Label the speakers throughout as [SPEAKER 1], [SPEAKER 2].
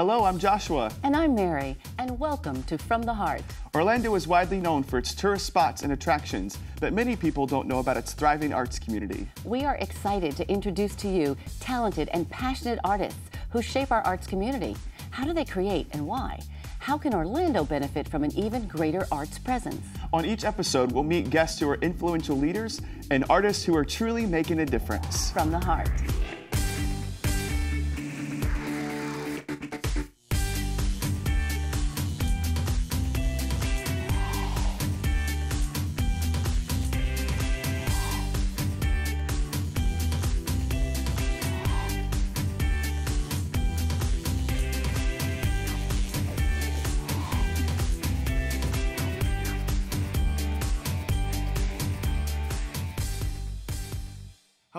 [SPEAKER 1] Hello, I'm Joshua.
[SPEAKER 2] And I'm Mary, and welcome to From the Heart.
[SPEAKER 1] Orlando is widely known for its tourist spots and attractions, but many people don't know about its thriving arts community.
[SPEAKER 2] We are excited to introduce to you talented and passionate artists who shape our arts community. How do they create and why? How can Orlando benefit from an even greater arts presence?
[SPEAKER 1] On each episode, we'll meet guests who are influential leaders and artists who are truly making a difference.
[SPEAKER 2] From the Heart.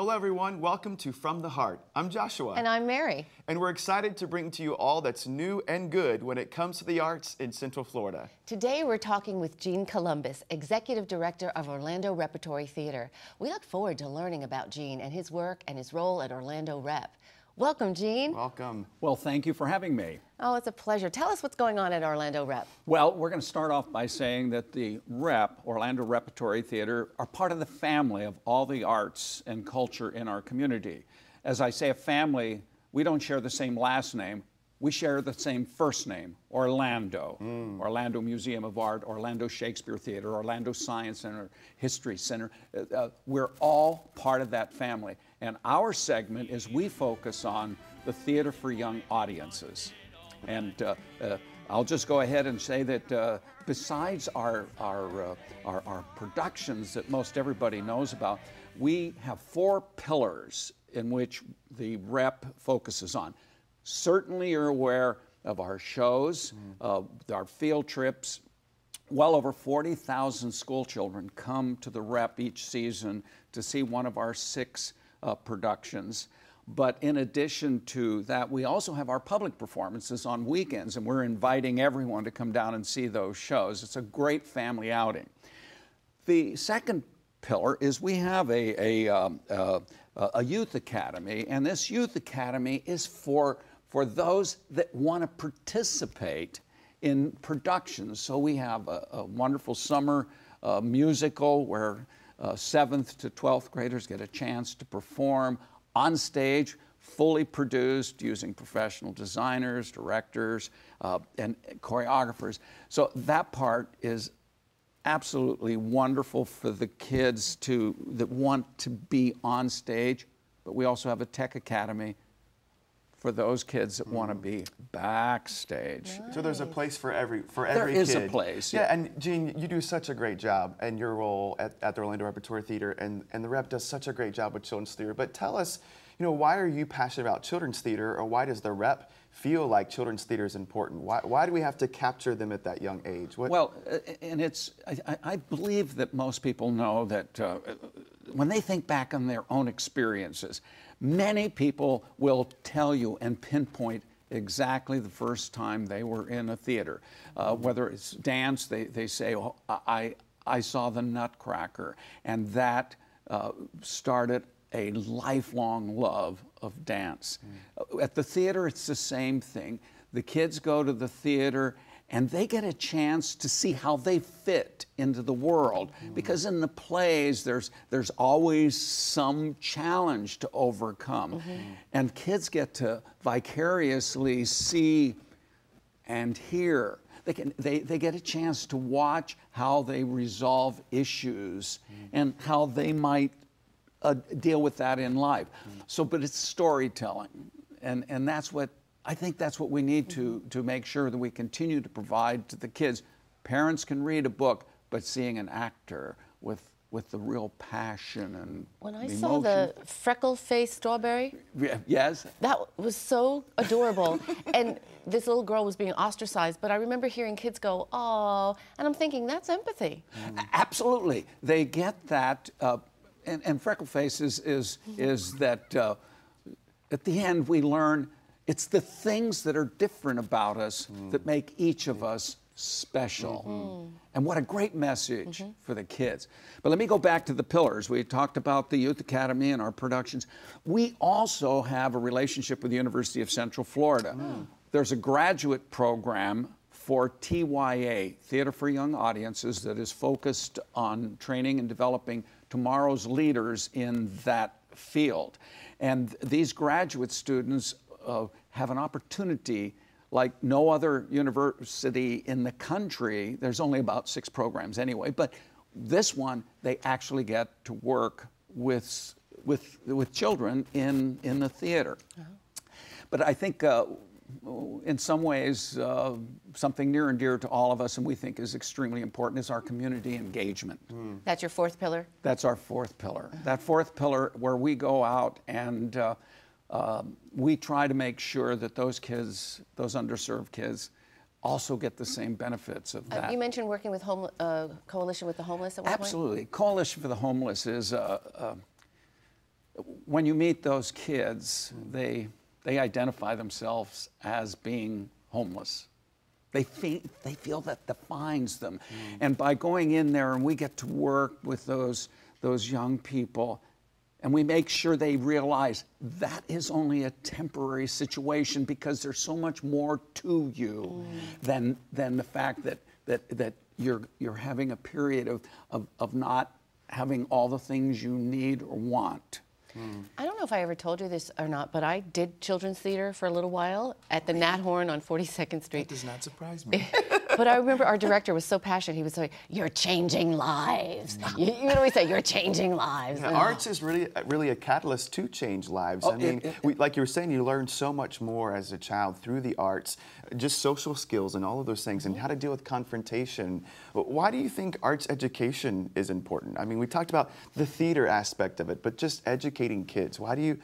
[SPEAKER 1] Hello, everyone. Welcome to From the Heart. I'm Joshua.
[SPEAKER 3] And I'm Mary.
[SPEAKER 1] And we're excited to bring to you all that's new and good when it comes to the arts in Central Florida.
[SPEAKER 3] Today we're talking with Gene Columbus, Executive Director of Orlando Repertory Theater. We look forward to learning about Gene and his work and his role at Orlando Rep. Welcome, Gene.
[SPEAKER 1] Welcome.
[SPEAKER 4] Well, thank you for having me.
[SPEAKER 3] Oh, it's a pleasure. Tell us what's going on at Orlando Rep.
[SPEAKER 4] Well, we're going to start off by saying that the Rep, Orlando Repertory Theater, are part of the family of all the arts and culture in our community. As I say, a family, we don't share the same last name. We share the same first name, Orlando. Orlando Museum of Art, Orlando Shakespeare Theater, Orlando Science Center, History Center. Uh, uh, we're all part of that family. And our segment is we focus on the theater for young audiences. And uh, uh, I'll just go ahead and say that uh, besides our, our, uh, our, our productions that most everybody knows about, we have four pillars in which the rep focuses on. Certainly, you're aware of our shows, uh, our field trips. Well over 40,000 school children come to the rep each season to see one of our six uh, productions. But in addition to that, we also have our public performances on weekends, and we're inviting everyone to come down and see those shows. It's a great family outing. The second pillar is we have a, a, um, uh, a youth academy, and this youth academy is for, for those that want to participate in productions. So we have a, a wonderful summer uh, musical where uh, seventh to 12th graders get a chance to perform on stage, fully produced using professional designers, directors, uh, and choreographers. So that part is absolutely wonderful for the kids to that want to be on stage. But we also have a tech academy for those kids that want to be backstage.
[SPEAKER 1] So there's a place for every for
[SPEAKER 4] There
[SPEAKER 1] every
[SPEAKER 4] is a place,
[SPEAKER 1] Yeah,
[SPEAKER 4] yeah.
[SPEAKER 1] and Gene, you do such a great job in your role at, at the Orlando Repertory Theater, and, and the rep does such a great job with children's theater. But tell us, you know, why are you passionate about children's theater, or why does the rep feel like children's theater is important? Why, why do we have to capture them at that young age? What,
[SPEAKER 4] Well, and it's, I, I- I believe that most people know that uh, when they think back on their own experiences, many people will tell you and pinpoint exactly the first time they were in a theater. Uh, whether it's dance, they, they say, oh, I, I saw the Nutcracker, and that uh, started a lifelong love of dance. Uh, At the theater, it's the same thing. The kids go to the theater and they get a chance to see how they fit into the world. Mm. Because in the plays there's there's always some challenge to overcome. Mm-hmm. And kids get to vicariously see and hear. They, can, they, they get a chance to watch how they resolve issues mm. and how they might uh, deal with that in life. Mm. So, but it's storytelling, and and that's what I think that's what we need to to make sure that we continue to provide to the kids. Parents can read a book, but seeing an actor with with the real passion and
[SPEAKER 3] When I
[SPEAKER 4] emotion.
[SPEAKER 3] saw the freckle faced strawberry,
[SPEAKER 4] yes,
[SPEAKER 3] that was so adorable. and this little girl was being ostracized, but I remember hearing kids go, oh, and I'm thinking, that's empathy.
[SPEAKER 4] Absolutely, they get that, uh, and, and freckle face is is, is that uh, at the end we learn it's the things that are different about us that make each of us special. Mm-hmm. And what a great message mm-hmm. for the kids. But let me go back to the pillars. We talked about the Youth Academy and our productions. We also have a relationship with the University of Central Florida. Mm. there's a graduate program for TYA, Theater for Young Audiences, that is focused on training and developing tomorrow's leaders in that field. And these graduate students uh, have an opportunity like no other university in the country. There's only about six programs anyway, but this one, they actually get to work with, with, with children in, in the theater. Uh-huh. But I think uh, in some ways, uh, something near and dear to all of us and we think is extremely important is our community engagement.
[SPEAKER 3] Mm. That's your fourth pillar?
[SPEAKER 4] That's our fourth pillar. That fourth pillar where we go out and uh, uh, we try to make sure that those kids, those underserved kids, also get the same benefits of uh, that.
[SPEAKER 3] you mentioned working with home, uh, Coalition with the Homeless at one
[SPEAKER 4] Absolutely.
[SPEAKER 3] Point?
[SPEAKER 4] Coalition for the Homeless is, uh, when you meet those kids, they they identify themselves as being homeless. They feel, they feel that defines them. Mm. And by going in there and we get to work with those, those young people, and we make sure they realize that is only a temporary situation because there's so much more to you mm. than, than the fact that, that, that you're, you're having a period of, of, of not having all the things you need or want.
[SPEAKER 3] Mm. I don't know if I ever told you this or not, but I did children's theater for a little while at the Nat Horne on 42nd Street.
[SPEAKER 5] That does not surprise me.
[SPEAKER 3] but I remember our director was so passionate. He would say, "You're changing lives." You, you know, we say, "You're changing lives."
[SPEAKER 1] Yeah, arts is really, really a catalyst to change lives. Oh, I mean, it, it, we, like you were saying, you learn so much more as a child through the arts, just social skills and all of those things, and how to deal with confrontation. Why do you think arts education is important? I mean, we talked about the theater aspect of it, but just educating kids. Why do you?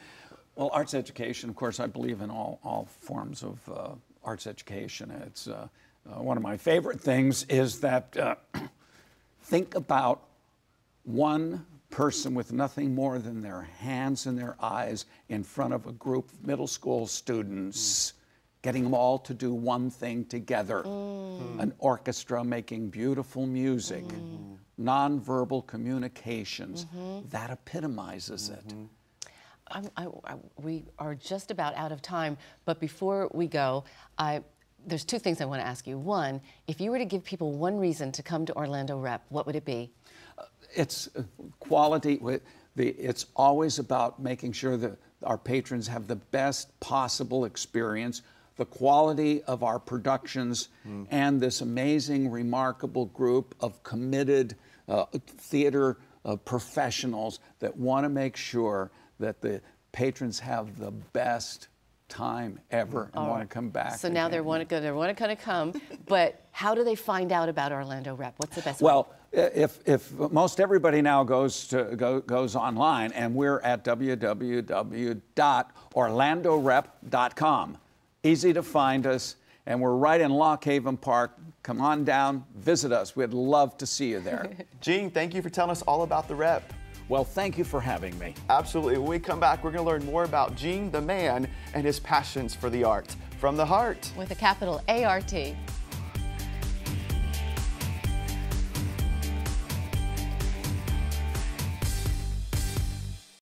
[SPEAKER 4] Well, arts education, of course, I believe in all, all forms of uh, arts education. It's uh, uh, one of my favorite things is that uh, think about one person with nothing more than their hands and their eyes in front of a group of middle school students. Mm. Getting them all to do one thing together mm. an orchestra making beautiful music, mm. nonverbal communications. -hmm. That epitomizes -hmm. it.
[SPEAKER 3] I, I, we are just about out of time, but before we go, I, there's two things I want to ask you. One, if you were to give people one reason to come to Orlando Rep, what would it be?
[SPEAKER 4] Uh, it's uh, quality. It's always about making sure that our patrons have the best possible experience, the quality of our productions, mm. and this amazing, remarkable group of committed uh, theater uh, professionals that want to make sure that the patrons have the best time ever and want to come back.
[SPEAKER 3] So now they want to go. they want to kind of come, but how do they find out about Orlando Rep? What's the best
[SPEAKER 4] well, way? if if most everybody now goes to go, goes online and we're at www.orlandorep.com. Easy to find us and we're right in Loch Haven Park. Come on down, visit us. We'd love to see you there.
[SPEAKER 1] Gene, thank you for telling us all about the rep.
[SPEAKER 4] Well, thank you for having me.
[SPEAKER 1] Absolutely. When we come back, we're going to learn more about Gene the man and his passions for the art. From the heart.
[SPEAKER 3] With a capital A R T.